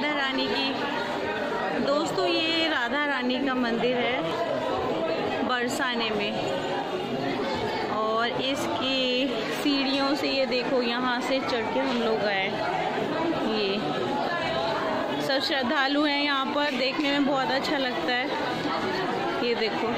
राधा रानी की। दोस्तों, ये राधा रानी का मंदिर है बरसाने में। और इसकी सीढ़ियों से ये देखो, यहाँ से चढ़ के हम लोग आए। ये सब श्रद्धालु हैं यहाँ पर, देखने में बहुत अच्छा लगता है। ये देखो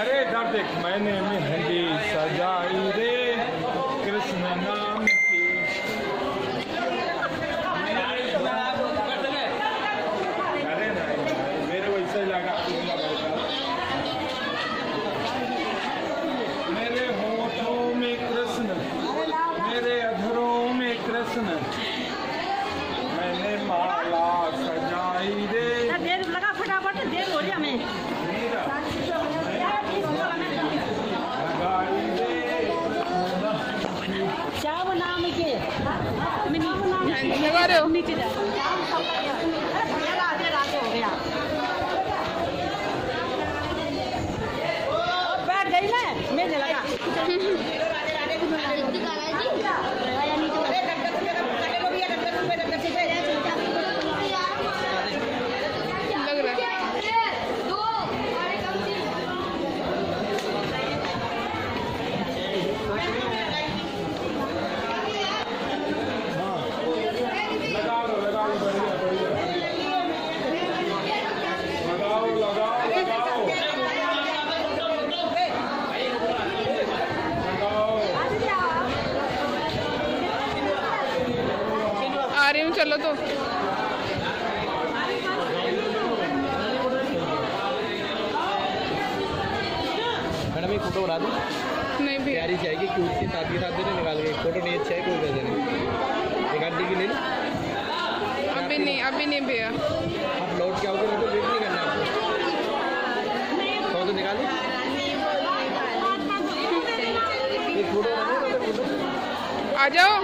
अरे इधर देख मैंने मेहंदी सजाई रे कृष्ण नाम की अरे नहीं मेरे वैसे ही लगा मेरे होठों में कृष्ण मेरे अधरों में कृष्ण मैंने माला सजाई रे देर लगा फटाफट देर हो रही हमें मीरा लगाई रे श्याम नाम के लगा रहे हो नीचे जा अरे भैया आगे आगे हो गया और बैठ गई मैं मेरे लगा लग रहा है लगाओ लगाओ बढ़िया बढ़िया लगाओ लगाओ लगाओ लगाओ आ रही हूँ चलो तो मैडम एक फ़ोटो बना दो? नहीं भी। प्यारी चाहिए क्यूट सी साथ के साथ देने निकाल के फ़ोटो नहीं अच्छा है कोई वजह नहीं। आंटी की ले अभी नहीं अभी नहीं भैया। आप लौट के आओगे तो वेट नहीं करना आपको। फ़ोटो निकालो। एक फ़ोटो आ जाओ।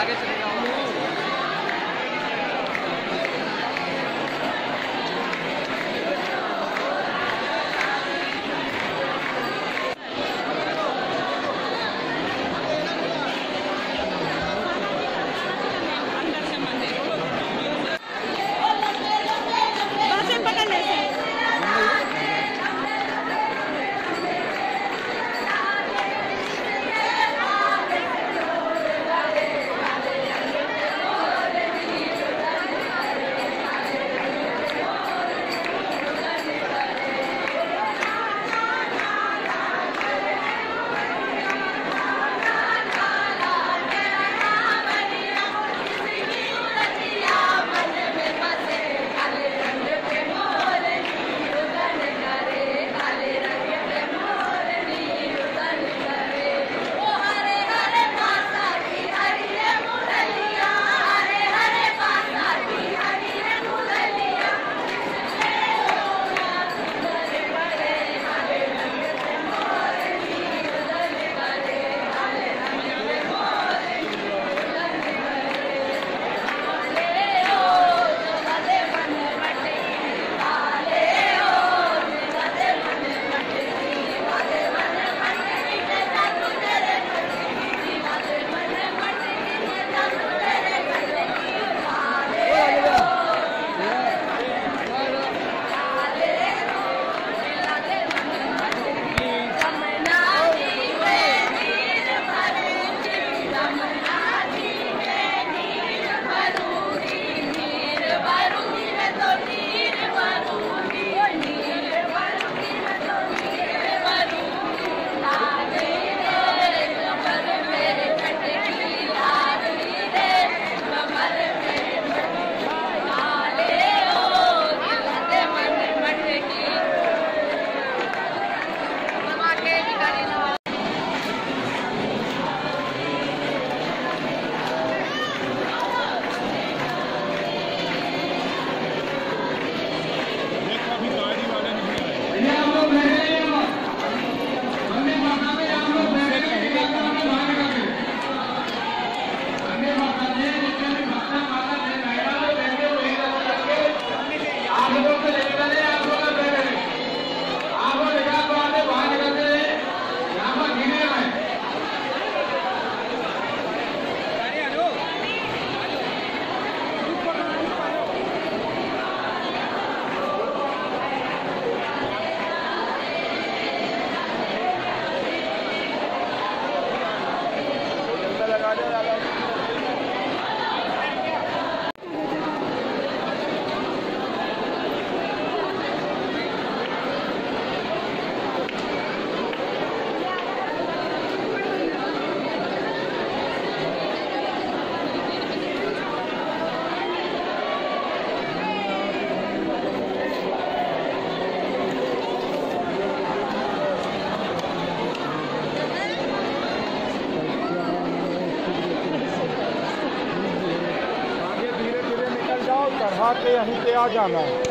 आगे चलें हमारे यहीं से आ जाना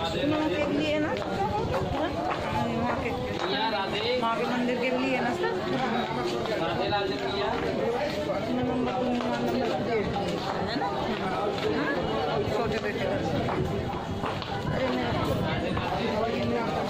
के मंदिर के लिए। ना ना छोटे बेटे अरे घोड़ी घोड़ी जनता